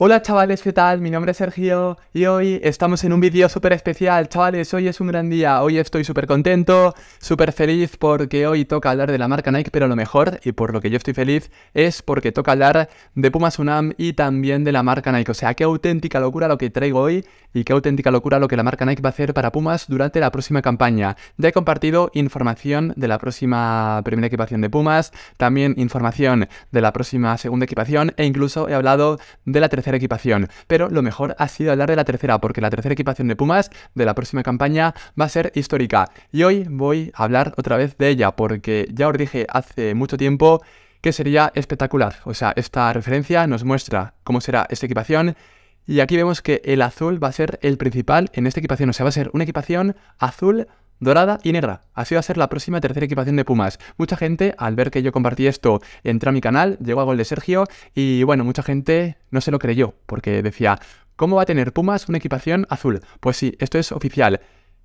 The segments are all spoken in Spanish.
Hola chavales, ¿qué tal? Mi nombre es Sergio y hoy estamos en un vídeo súper especial. Chavales, hoy es un gran día, hoy estoy súper contento, súper feliz porque hoy toca hablar de la marca Nike, pero lo mejor, y por lo que yo estoy feliz, es porque toca hablar de Puma Sunam y también de la marca Nike. O sea, qué auténtica locura lo que traigo hoy y qué auténtica locura lo que la marca Nike va a hacer para Pumas durante la próxima campaña. Ya he compartido información de la próxima primera equipación de Pumas, también información de la próxima segunda equipación e incluso he hablado de la tercera equipación. Pero lo mejor ha sido hablar de la tercera, porque la tercera equipación de Pumas de la próxima campaña va a ser histórica. Y hoy voy a hablar otra vez de ella, porque ya os dije hace mucho tiempo que sería espectacular. O sea, esta referencia nos muestra cómo será esta equipación. Y aquí vemos que el azul va a ser el principal en esta equipación. O sea, va a ser una equipación azul dorada y negra. Así va a ser la próxima tercera equipación de Pumas. Mucha gente, al ver que yo compartí esto, entró a mi canal, llegó a gol de Sergio y bueno, mucha gente no se lo creyó porque decía, ¿cómo va a tener Pumas una equipación azul? Pues sí, esto es oficial.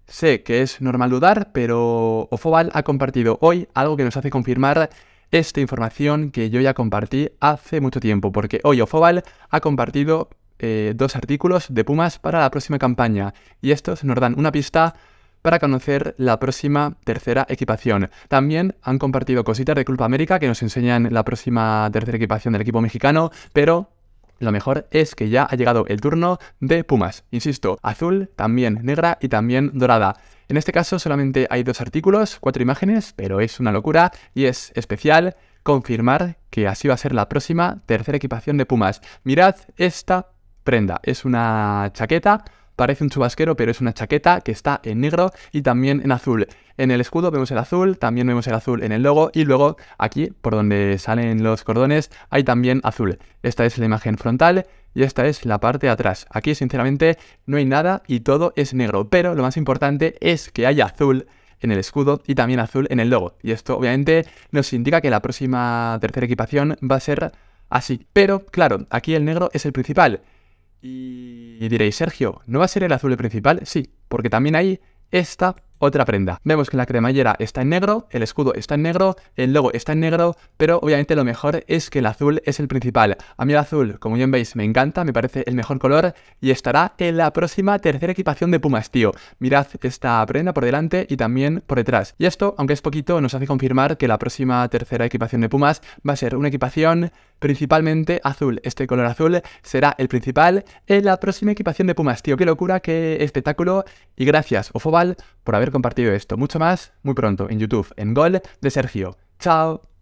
Sé que es normal dudar, pero Ofobal ha compartido hoy algo que nos hace confirmar esta información que yo ya compartí hace mucho tiempo, porque hoy Ofobal ha compartido eh, dos artículos de Pumas para la próxima campaña y estos nos dan una pista para conocer la próxima tercera equipación. También han compartido cositas de Culpa América que nos enseñan la próxima tercera equipación del equipo mexicano, pero lo mejor es que ya ha llegado el turno de Pumas. Insisto, azul, también negra y también dorada. En este caso solamente hay dos artículos, cuatro imágenes, pero es una locura y es especial confirmar que así va a ser la próxima tercera equipación de Pumas. Mirad esta prenda, es una chaqueta Parece un chubasquero, pero es una chaqueta que está en negro y también en azul. En el escudo vemos el azul, también vemos el azul en el logo y luego aquí, por donde salen los cordones, hay también azul. Esta es la imagen frontal y esta es la parte de atrás. Aquí, sinceramente, no hay nada y todo es negro, pero lo más importante es que haya azul en el escudo y también azul en el logo. Y esto obviamente nos indica que la próxima tercera equipación va a ser así. Pero claro, aquí el negro es el principal. Y diréis, Sergio, ¿no va a ser el azul el principal? Sí, porque también hay esta otra prenda. Vemos que la cremallera está en negro, el escudo está en negro, el logo está en negro, pero obviamente lo mejor es que el azul es el principal. A mí el azul, como bien veis, me encanta, me parece el mejor color y estará en la próxima tercera equipación de Pumas, tío. Mirad esta prenda por delante y también por detrás. Y esto, aunque es poquito, nos hace confirmar que la próxima tercera equipación de Pumas va a ser una equipación principalmente azul. Este color azul será el principal en la próxima equipación de Pumas, tío. Qué locura, qué espectáculo. Y gracias, Ofobal, por haber compartido esto. Mucho más muy pronto en YouTube, en Gol de Sergio. Chao.